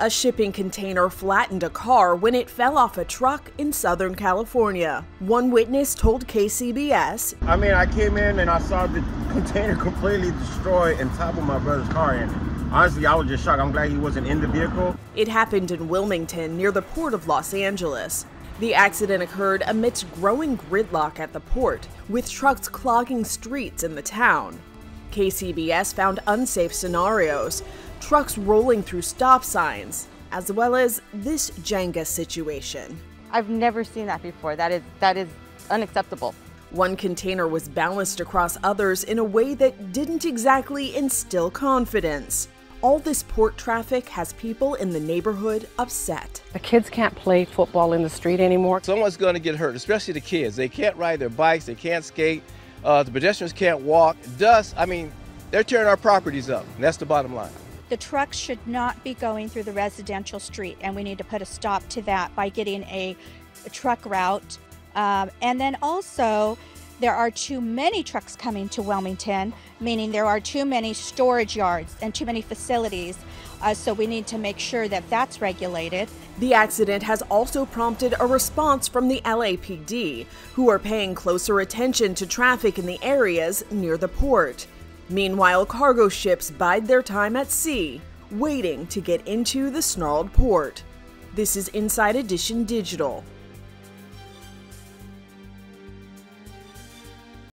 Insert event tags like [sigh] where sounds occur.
A shipping container flattened a car when it fell off a truck in Southern California. One witness told KCBS I mean, I came in and I saw the container [laughs] completely destroyed and top of my brother's car in it. Honestly, I was just shocked. I'm glad he wasn't in the vehicle. It happened in Wilmington near the port of Los Angeles. The accident occurred amidst growing gridlock at the port, with trucks clogging streets in the town. KCBS found unsafe scenarios, trucks rolling through stop signs, as well as this Jenga situation. I've never seen that before. That is that is unacceptable. One container was balanced across others in a way that didn't exactly instill confidence. All this port traffic has people in the neighborhood upset. The kids can't play football in the street anymore. Someone's going to get hurt, especially the kids. They can't ride their bikes, they can't skate, uh, the pedestrians can't walk. Dust, I mean, they're tearing our properties up. And that's the bottom line. The trucks should not be going through the residential street, and we need to put a stop to that by getting a, a truck route. Um, and then also, there are too many trucks coming to Wilmington, meaning there are too many storage yards and too many facilities. Uh, so we need to make sure that that's regulated. The accident has also prompted a response from the LAPD, who are paying closer attention to traffic in the areas near the port. Meanwhile, cargo ships bide their time at sea, waiting to get into the snarled port. This is Inside Edition Digital.